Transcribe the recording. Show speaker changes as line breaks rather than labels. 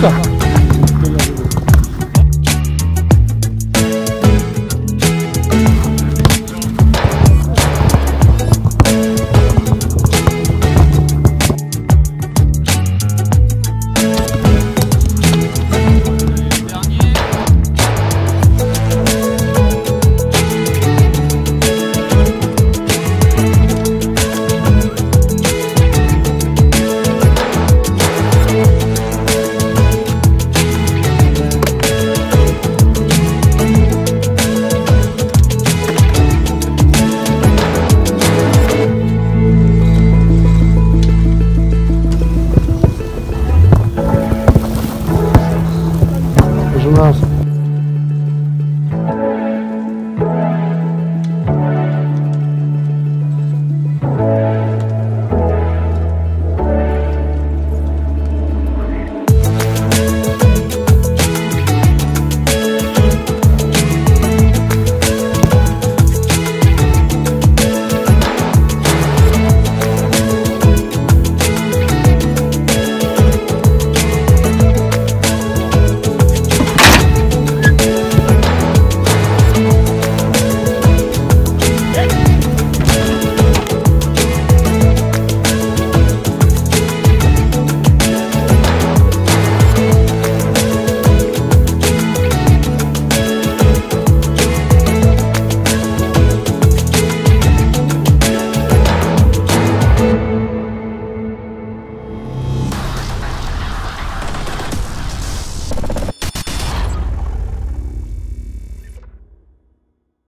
그러니까.
пожалуйста.